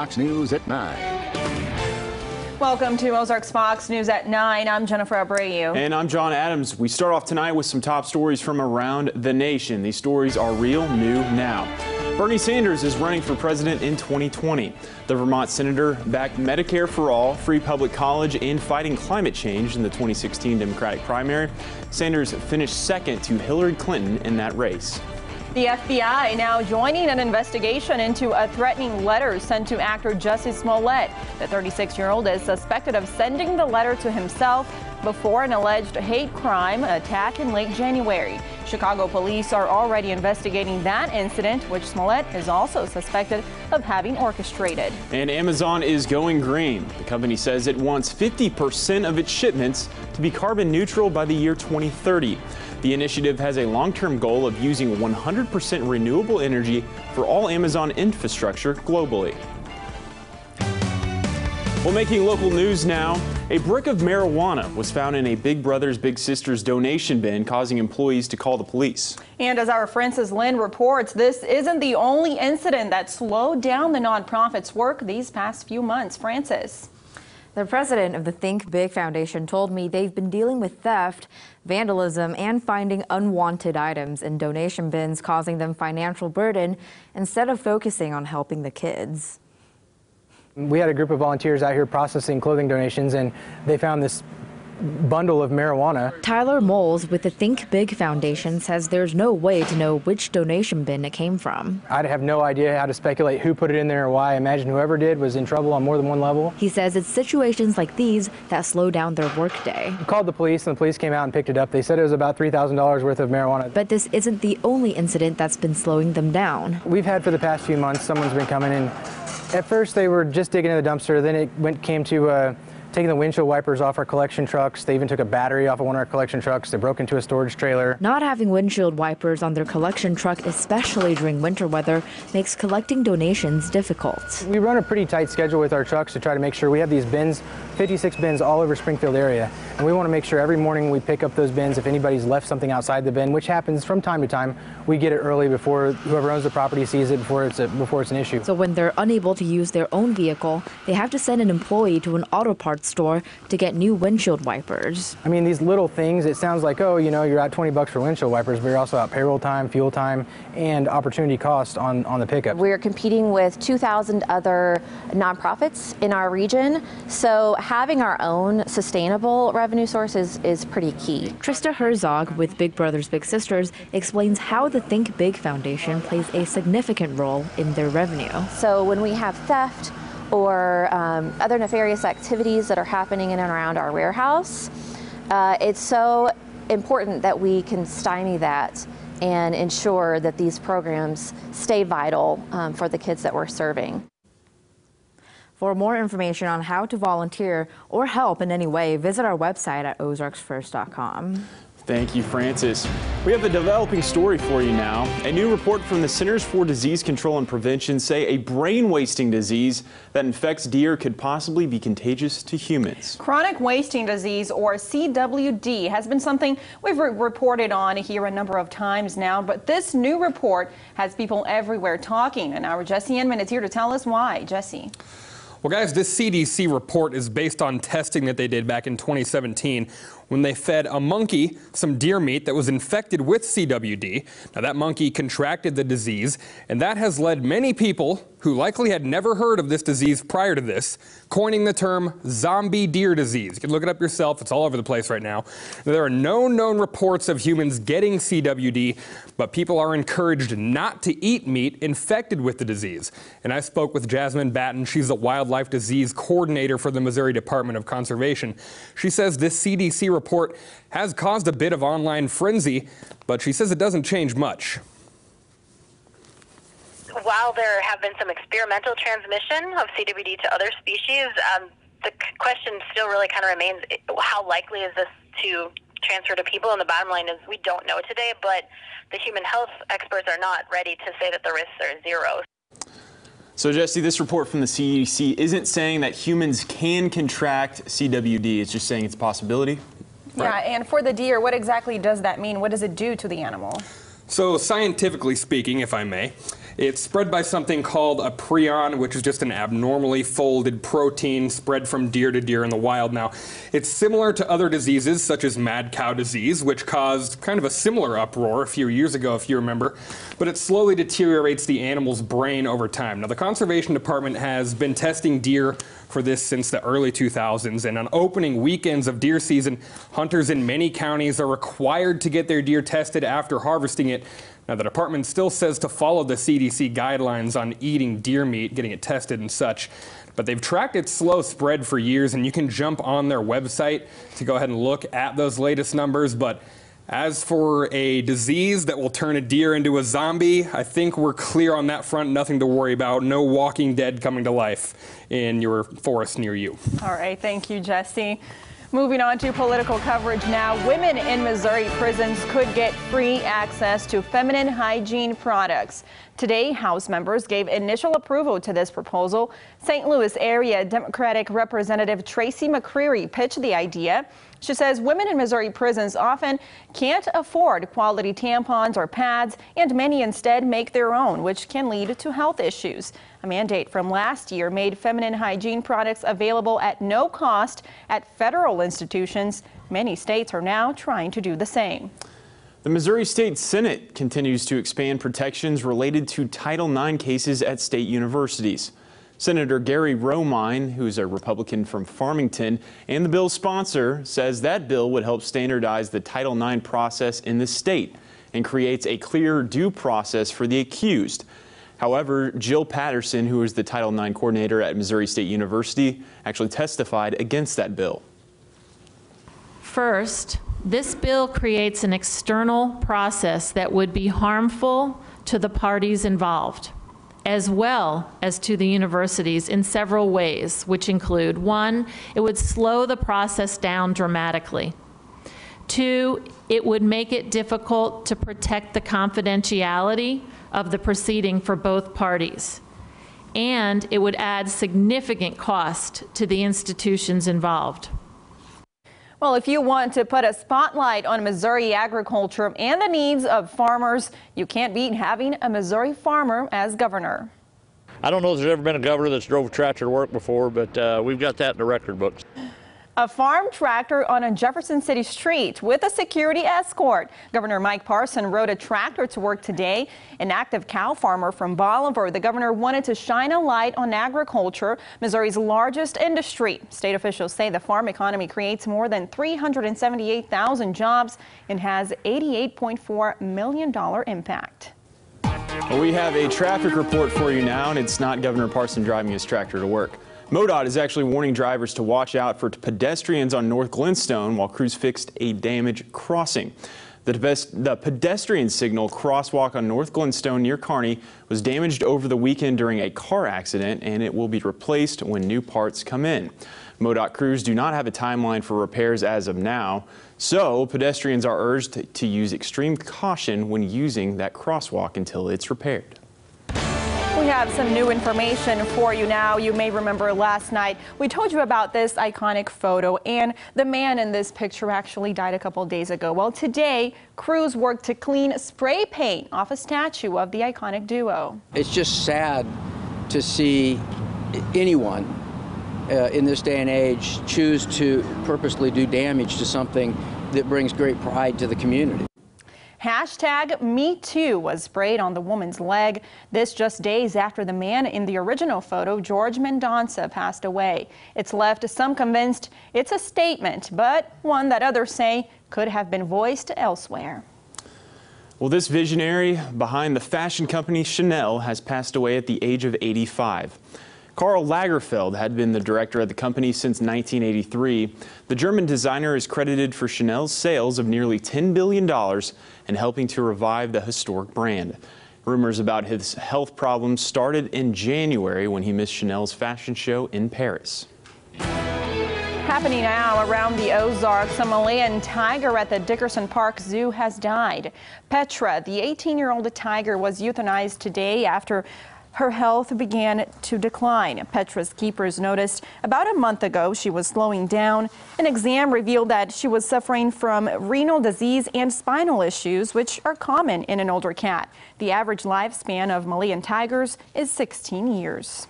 Fox News at 9. Welcome to Ozarks Fox News at 9. I'm Jennifer Abreu. And I'm John Adams. We start off tonight with some top stories from around the nation. These stories are real, new, now. Bernie Sanders is running for president in 2020. The Vermont senator backed Medicare for all, free public college, and fighting climate change in the 2016 Democratic primary. Sanders finished second to Hillary Clinton in that race. The FBI now joining an investigation into a threatening letter sent to actor Jussie Smollett. The 36 year old is suspected of sending the letter to himself before an alleged hate crime attack in late January. Chicago police are already investigating that incident, which Smollett is also suspected of having orchestrated. And Amazon is going green. The company says it wants 50% of its shipments to be carbon neutral by the year 2030. The initiative has a long term goal of using 100% renewable energy for all Amazon infrastructure globally. Well, making local news now, a brick of marijuana was found in a Big Brothers Big Sisters donation bin, causing employees to call the police. And as our Francis Lynn reports, this isn't the only incident that slowed down the nonprofit's work these past few months. Francis. The president of the Think Big Foundation told me they've been dealing with theft, vandalism, and finding unwanted items in donation bins, causing them financial burden instead of focusing on helping the kids. We had a group of volunteers out here processing clothing donations, and they found this bundle of marijuana. Tyler Moles with the Think Big Foundation says there's no way to know which donation bin it came from. I'd have no idea how to speculate who put it in there or why. I imagine whoever did was in trouble on more than one level. He says it's situations like these that slow down their workday. We called the police and the police came out and picked it up. They said it was about $3,000 worth of marijuana. But this isn't the only incident that's been slowing them down. We've had for the past few months, someone's been coming in. At first they were just digging in the dumpster, then it went came to uh, taking the windshield wipers off our collection trucks. They even took a battery off of one of our collection trucks. They broke into a storage trailer. Not having windshield wipers on their collection truck, especially during winter weather, makes collecting donations difficult. We run a pretty tight schedule with our trucks to try to make sure we have these bins, 56 bins all over Springfield area. And we want to make sure every morning we pick up those bins. If anybody's left something outside the bin, which happens from time to time, we get it early before whoever owns the property sees it before it's a, before it's an issue. So when they're unable to use their own vehicle, they have to send an employee to an auto parts store to get new windshield wipers. I mean, these little things, it sounds like, oh, you know, you're out 20 bucks for windshield wipers, but you're also out payroll time, fuel time, and opportunity cost on, on the pickup. We're competing with 2,000 other nonprofits in our region, so having our own sustainable revenue source is, is pretty key. Trista Herzog with Big Brothers Big Sisters explains how the Think Big Foundation plays a significant role in their revenue. So when we have theft, or um, other nefarious activities that are happening in and around our warehouse, uh, it's so important that we can stymie that and ensure that these programs stay vital um, for the kids that we're serving. For more information on how to volunteer or help in any way, visit our website at ozarksfirst.com. Thank you, Francis. We have a developing story for you now. A new report from the Centers for Disease Control and Prevention say a brain wasting disease that infects deer could possibly be contagious to humans. Chronic wasting disease, or CWD, has been something we've re reported on here a number of times now, but this new report has people everywhere talking, and our Jesse Inman is here to tell us why. Jesse. Well, guys, this CDC report is based on testing that they did back in 2017 when they fed a monkey some deer meat that was infected with CWD. Now, that monkey contracted the disease, and that has led many people who likely had never heard of this disease prior to this, coining the term zombie deer disease. You can look it up yourself. It's all over the place right now. There are no known reports of humans getting CWD, but people are encouraged not to eat meat infected with the disease. And I spoke with Jasmine Batten. She's the wildlife disease coordinator for the Missouri Department of Conservation. She says this CDC report has caused a bit of online frenzy, but she says it doesn't change much while there have been some experimental transmission of CWD to other species, um, the question still really kind of remains how likely is this to transfer to people? And the bottom line is we don't know today, but the human health experts are not ready to say that the risks are zero. So, Jesse, this report from the CDC isn't saying that humans can contract CWD, it's just saying it's a possibility. Right? Yeah, and for the deer, what exactly does that mean? What does it do to the animal? So, scientifically speaking, if I may, It's spread by something called a prion, which is just an abnormally folded protein spread from deer to deer in the wild. Now, it's similar to other diseases such as mad cow disease, which caused kind of a similar uproar a few years ago, if you remember, but it slowly deteriorates the animal's brain over time. Now, the Conservation Department has been testing deer for this since the early 2000s, and on opening weekends of deer season, hunters in many counties are required to get their deer tested after harvesting it now, the department still says to follow the CDC guidelines on eating deer meat, getting it tested and such. But they've tracked its slow spread for years, and you can jump on their website to go ahead and look at those latest numbers. But as for a disease that will turn a deer into a zombie, I think we're clear on that front. Nothing to worry about. No walking dead coming to life in your forest near you. All right. Thank you, Jesse. Moving on to political coverage now. Women in Missouri prisons could get free access to feminine hygiene products. Today, House members gave initial approval to this proposal. St. Louis area Democratic Representative Tracy McCreary pitched the idea. She says women in Missouri prisons often can't afford quality tampons or pads, and many instead make their own, which can lead to health issues. A mandate from last year made feminine hygiene products available at no cost at federal institutions. Many states are now trying to do the same. The Missouri State Senate continues to expand protections related to Title IX cases at state universities. Senator Gary Romine, who's a Republican from Farmington and the bill's sponsor, says that bill would help standardize the Title IX process in the state and creates a clear due process for the accused. However, Jill Patterson, who is the Title IX coordinator at Missouri State University, actually testified against that bill. First, this bill creates an external process that would be harmful to the parties involved as well as to the universities in several ways, which include one, it would slow the process down dramatically. Two, it would make it difficult to protect the confidentiality of the proceeding for both parties. And it would add significant cost to the institutions involved. Well, if you want to put a spotlight on Missouri agriculture and the needs of farmers, you can't beat having a Missouri farmer as governor. I don't know if there's ever been a governor that's drove a tractor to work before, but uh, we've got that in the record books. A farm tractor on a Jefferson City street with a security escort. Governor Mike Parson rode a tractor to work today. An active cow farmer from Bolivar. The governor wanted to shine a light on agriculture, Missouri's largest industry. State officials say the farm economy creates more than 378,000 jobs and has $88.4 million impact. Well, we have a traffic report for you now, and it's not Governor Parson driving his tractor to work. MoDOT is actually warning drivers to watch out for pedestrians on North Glenstone while crews fixed a damaged crossing. The, the, pedestrian signal crosswalk on North Glenstone near Kearney was damaged over the weekend during a car accident and it will be replaced when new parts come in. MoDOT crews do not have a timeline for repairs as of now, so pedestrians are urged to use extreme caution when using that crosswalk until it's repaired. We have some new information for you now. You may remember last night we told you about this iconic photo and the man in this picture actually died a couple days ago. Well, today crews worked to clean spray paint off a statue of the iconic duo. It's just sad to see anyone uh, in this day and age choose to purposely do damage to something that brings great pride to the community. Hashtag Me Too was sprayed on the woman's leg. This just days after the man in the original photo, George Mendonca, passed away. It's left some convinced it's a statement, but one that others say could have been voiced elsewhere. Well, this visionary behind the fashion company Chanel has passed away at the age of 85. Karl Lagerfeld had been the director of the company since 1983. The German designer is credited for Chanel's sales of nearly $10 billion and helping to revive the historic brand. Rumors about his health problems started in January when he missed Chanel's fashion show in Paris. Happening now around the Ozarks, a Malayan tiger at the Dickerson Park Zoo has died. Petra, the 18-year-old tiger, was euthanized today after her health began to decline. Petra's keepers noticed about a month ago she was slowing down. An exam revealed that she was suffering from renal disease and spinal issues, which are common in an older cat. The average lifespan of Malayan tigers is 16 years.